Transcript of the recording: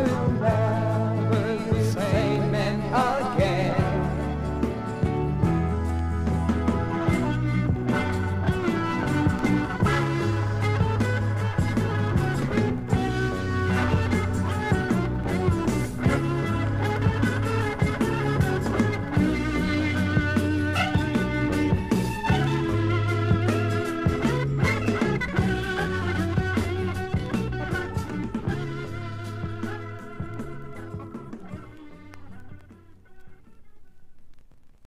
home.